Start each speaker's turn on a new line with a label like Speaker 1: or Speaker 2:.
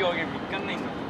Speaker 1: 叫我嘅面筋拎。